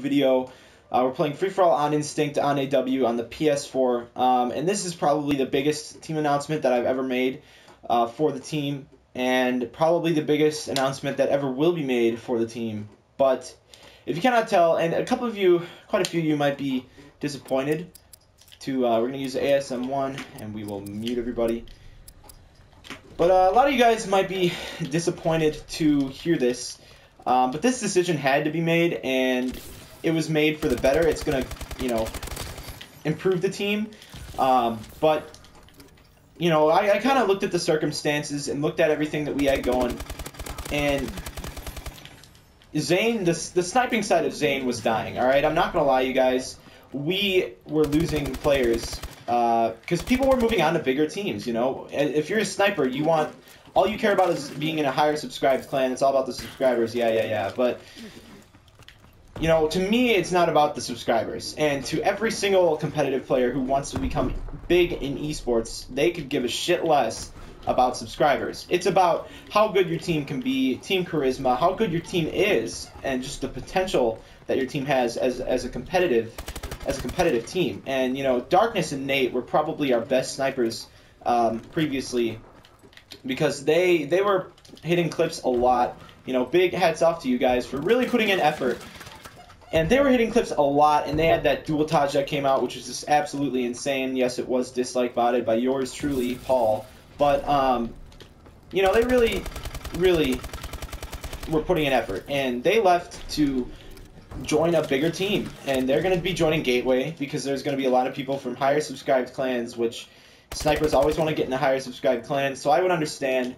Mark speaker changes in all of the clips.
Speaker 1: video. Uh, we're playing Free For All on Instinct on AW on the PS4, um, and this is probably the biggest team announcement that I've ever made uh, for the team, and probably the biggest announcement that ever will be made for the team. But if you cannot tell, and a couple of you, quite a few of you might be disappointed. To uh, we're gonna use ASM1, and we will mute everybody. But uh, a lot of you guys might be disappointed to hear this. Um, but this decision had to be made, and it was made for the better. It's gonna, you know, improve the team. Um, but you know, I, I kind of looked at the circumstances and looked at everything that we had going, and Zane, the the sniping side of Zane was dying. All right, I'm not gonna lie, you guys. We were losing players because uh, people were moving on to bigger teams. You know, if you're a sniper, you want all you care about is being in a higher subscribed clan. It's all about the subscribers. Yeah, yeah, yeah. But you know, to me, it's not about the subscribers. And to every single competitive player who wants to become big in esports, they could give a shit less about subscribers. It's about how good your team can be, team charisma, how good your team is, and just the potential that your team has as, as a competitive as a competitive team. And you know, Darkness and Nate were probably our best snipers um, previously because they they were hitting clips a lot. You know, big hats off to you guys for really putting in effort. And they were hitting clips a lot, and they had that dual Taj that came out, which was just absolutely insane. Yes, it was dislike botted by yours truly, Paul. But um, you know, they really, really were putting in effort, and they left to join a bigger team, and they're going to be joining Gateway because there's going to be a lot of people from higher subscribed clans, which snipers always want to get in a higher subscribed clan, so I would understand.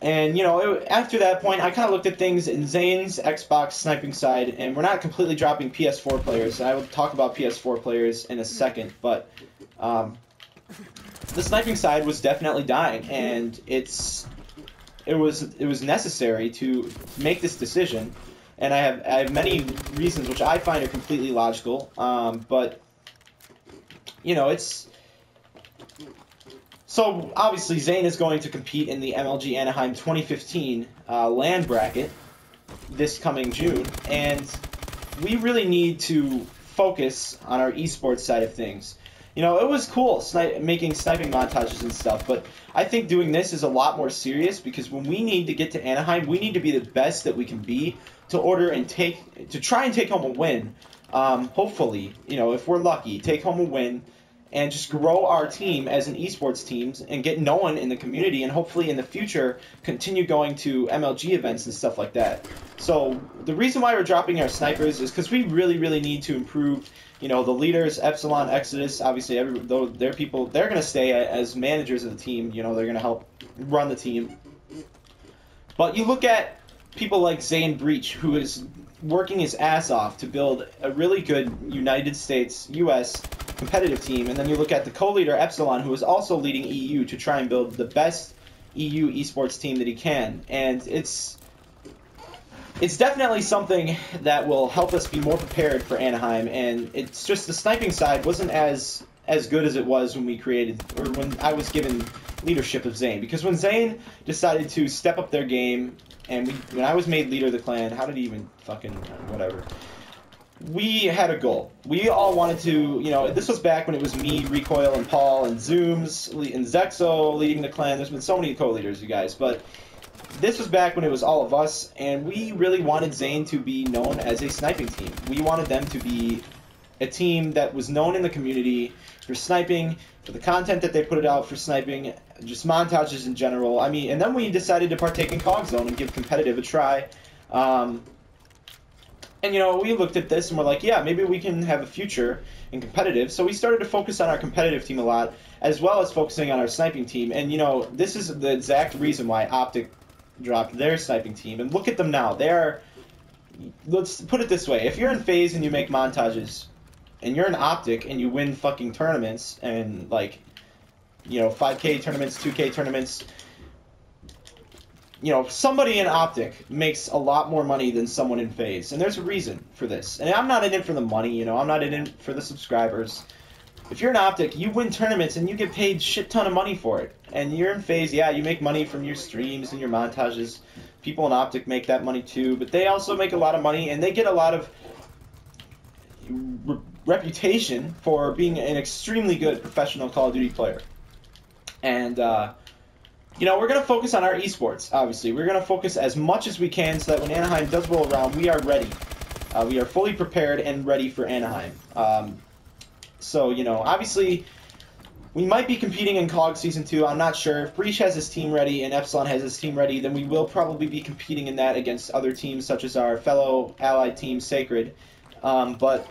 Speaker 1: And, you know, it, after that point, I kind of looked at things in Zane's Xbox sniping side, and we're not completely dropping PS4 players. I will talk about PS4 players in a second, but um, the sniping side was definitely dying, and it's it was it was necessary to make this decision. And I have I have many reasons which I find are completely logical, um, but you know, it's so obviously Zane is going to compete in the MLG Anaheim 2015 uh, LAN bracket this coming June, and we really need to focus on our esports side of things. You know, it was cool sni- making sniping montages and stuff, but I think doing this is a lot more serious because when we need to get to Anaheim, we need to be the best that we can be to order and take to try and take home a win. Um, hopefully, you know, if we're lucky, take home a win and just grow our team as an esports team and get known in the community and hopefully in the future continue going to MLG events and stuff like that. So the reason why we're dropping our snipers is because we really, really need to improve. You know, the leaders, Epsilon, Exodus, obviously, every, though they're people, they're going to stay as managers of the team. You know, they're going to help run the team. But you look at people like Zane Breach, who is working his ass off to build a really good United States, U.S competitive team. And then you look at the co-leader Epsilon, who is also leading EU to try and build the best EU esports team that he can. And it's it's definitely something that will help us be more prepared for Anaheim. And it's just the sniping side wasn't as as good as it was when we created or when I was given leadership of Zane. Because when Zane decided to step up their game, and we, when I was made leader of the clan, how did he even fucking whatever? We had a goal. We all wanted to, you know, this was back when it was me, Recoil, and Paul, and Zooms, and Zexo leading the clan. There's been so many co-leaders, you guys, but this was back when it was all of us, and we really wanted Zane to be known as a sniping team. We wanted them to be a team that was known in the community for sniping, for the content that they put it out for sniping, just montages in general. I mean, and then we decided to partake in Cog Zone and give competitive a try. Um, and you know, we looked at this and we're like, yeah, maybe we can have a future in competitive. So we started to focus on our competitive team a lot, as well as focusing on our sniping team. And you know, this is the exact reason why Optic dropped their sniping team. And look at them now. They are. Let's put it this way: if you're in FaZe and you make montages, and you're an Optic and you win fucking tournaments and like, you know, 5K tournaments, 2K tournaments you know, somebody in Optic makes a lot more money than someone in FaZe, and there's a reason for this. And I'm not in it for the money, you know, I'm not in it for the subscribers. If you're in Optic, you win tournaments and you get paid shit ton of money for it. And you're in FaZe, yeah, you make money from your streams and your montages. People in Optic make that money too, but they also make a lot of money and they get a lot of re- reputation for being an extremely good professional Call of Duty player. And, uh, you know, we're going to focus on our esports, obviously. We're going to focus as much as we can so that when Anaheim does roll around, we are ready. Uh, we are fully prepared and ready for Anaheim. Um, so, you know, obviously, we might be competing in COG Season 2. I'm not sure. If Breach has his team ready and Epsilon has his team ready, then we will probably be competing in that against other teams, such as our fellow allied team, Sacred. Um, but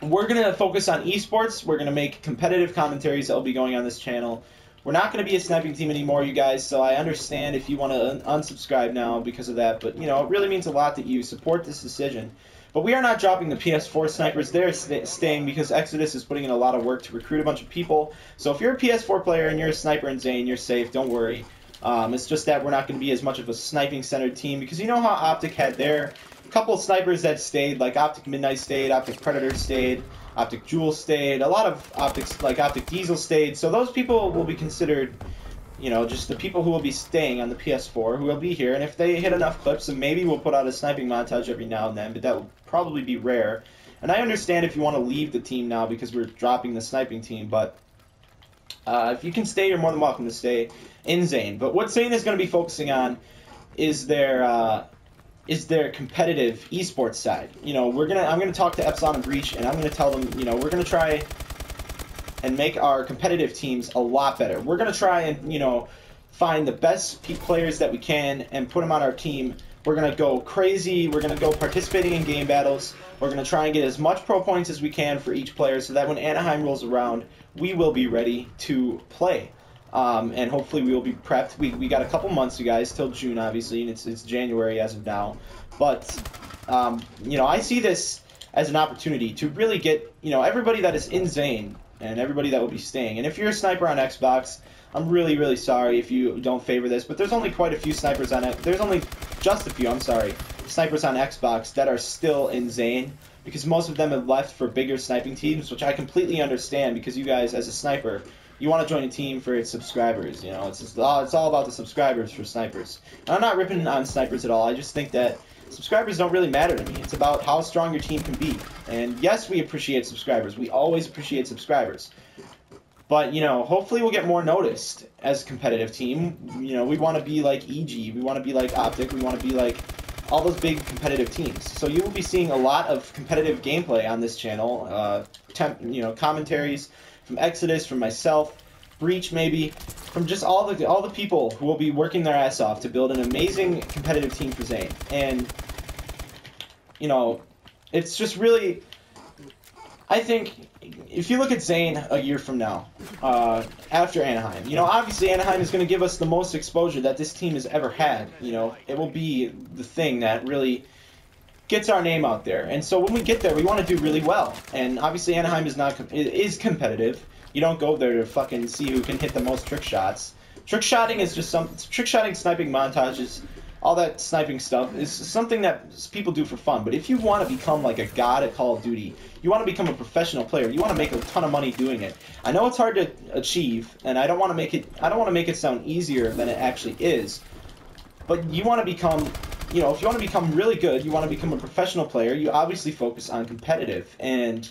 Speaker 1: we're going to focus on esports. We're going to make competitive commentaries that will be going on this channel. We're not going to be a sniping team anymore, you guys, so I understand if you want to un- unsubscribe now because of that, but, you know, it really means a lot that you support this decision. But we are not dropping the PS4 snipers. They're st- staying because Exodus is putting in a lot of work to recruit a bunch of people. So if you're a PS4 player and you're a sniper in Zane, you're safe. Don't worry. Um, it's just that we're not going to be as much of a sniping centered team because you know how Optic had their couple snipers that stayed, like Optic Midnight stayed, Optic Predator stayed. Optic Jewel stayed. A lot of optics, like Optic Diesel, stayed. So those people will be considered, you know, just the people who will be staying on the PS4, who will be here. And if they hit enough clips, then maybe we'll put out a sniping montage every now and then. But that will probably be rare. And I understand if you want to leave the team now because we're dropping the sniping team, but uh, if you can stay, you're more than welcome to stay in Zane. But what Zane is going to be focusing on is their uh, is their competitive esports side. You know, we're gonna I'm gonna talk to Epsilon and Breach, and I'm gonna tell them, you know, we're gonna try and make our competitive teams a lot better. We're gonna try and you know find the best players that we can and put them on our team. We're gonna go crazy. We're gonna go participating in game battles. We're gonna try and get as much pro points as we can for each player, so that when Anaheim rolls around, we will be ready to play. Um, and hopefully we will be prepped. We, we got a couple months, you guys, till June, obviously, and it's, it's January as of now. But, um, you know, I see this as an opportunity to really get, you know, everybody that is in Zane and everybody that will be staying. And if you're a sniper on Xbox, I'm really, really sorry if you don't favor this, but there's only quite a few snipers on it. There's only just a few, I'm sorry, snipers on Xbox that are still in Zane because most of them have left for bigger sniping teams, which I completely understand because you guys, as a sniper, you want to join a team for its subscribers. You know, it's just, uh, it's all about the subscribers for snipers. And I'm not ripping on snipers at all. I just think that subscribers don't really matter to me. It's about how strong your team can be. And yes, we appreciate subscribers. We always appreciate subscribers. But you know, hopefully we'll get more noticed as a competitive team. You know, we want to be like EG. We want to be like Optic. We want to be like all those big competitive teams. So you will be seeing a lot of competitive gameplay on this channel. Uh, temp, you know, commentaries from Exodus, from myself, Breach maybe, from just all the all the people who will be working their ass off to build an amazing competitive team for Zane. And you know, it's just really I think if you look at Zane a year from now, uh, after Anaheim, you know, obviously Anaheim is going to give us the most exposure that this team has ever had. You know, it will be the thing that really gets our name out there. And so when we get there, we want to do really well. And obviously Anaheim is not is competitive. You don't go there to fucking see who can hit the most trick shots. Trick shotting is just some trick shotting, sniping montages, all that sniping stuff is something that people do for fun. But if you want to become like a god at Call of Duty, you want to become a professional player, you want to make a ton of money doing it. I know it's hard to achieve, and I don't want to make it I don't want to make it sound easier than it actually is. But you want to become you know, if you want to become really good, you want to become a professional player, you obviously focus on competitive. And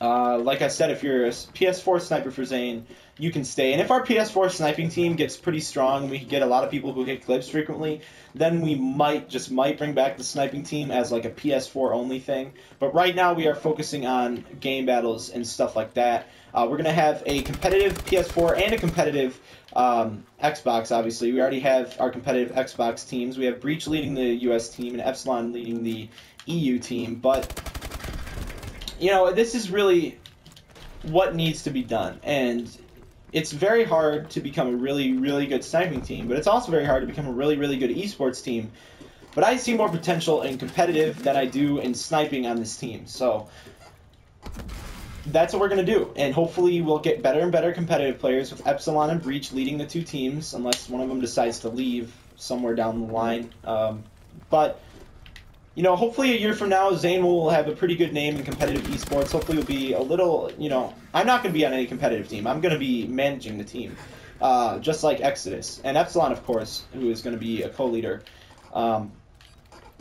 Speaker 1: uh, like I said, if you're a PS4 sniper for Zane, you can stay. And if our PS4 sniping team gets pretty strong we get a lot of people who hit clips frequently, then we might just might bring back the sniping team as like a PS4 only thing. But right now we are focusing on game battles and stuff like that. Uh, we're gonna have a competitive PS4 and a competitive um, Xbox. Obviously, we already have our competitive Xbox teams. We have Breach leading the U.S. team and Epsilon leading the EU team. But you know, this is really what needs to be done, and it's very hard to become a really, really good sniping team, but it's also very hard to become a really, really good esports team. But I see more potential in competitive than I do in sniping on this team. So that's what we're going to do. And hopefully we'll get better and better competitive players with Epsilon and Breach leading the two teams, unless one of them decides to leave somewhere down the line. Um, but you know, hopefully a year from now, Zane will have a pretty good name in competitive esports. Hopefully, will be a little, you know, I'm not going to be on any competitive team. I'm going to be managing the team, uh, just like Exodus and Epsilon, of course, who is going to be a co-leader. Um,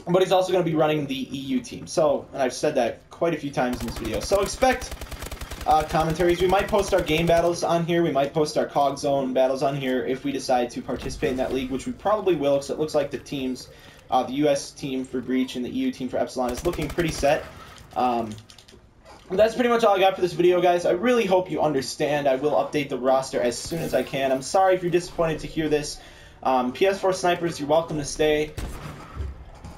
Speaker 1: but he's also going to be running the EU team. So, and I've said that quite a few times in this video. So expect uh, commentaries. We might post our game battles on here. We might post our COG Zone battles on here if we decide to participate in that league, which we probably will, because it looks like the teams, uh, the U.S. team for Breach and the EU team for Epsilon is looking pretty set. Um, that's pretty much all I got for this video, guys. I really hope you understand. I will update the roster as soon as I can. I'm sorry if you're disappointed to hear this. Um, PS4 Snipers, you're welcome to stay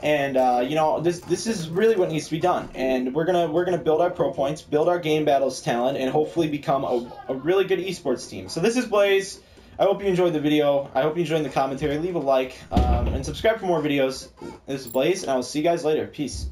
Speaker 1: and uh, you know this this is really what needs to be done. And we're gonna we're gonna build our pro points build our game battles talent and hopefully become a, a really good esports team. So this is Blazze. I hope you enjoyed the video. I hope you enjoyed the commentary. Leave a like um, and subscribe for more videos. This is Blazze and i will see you guys later. Peace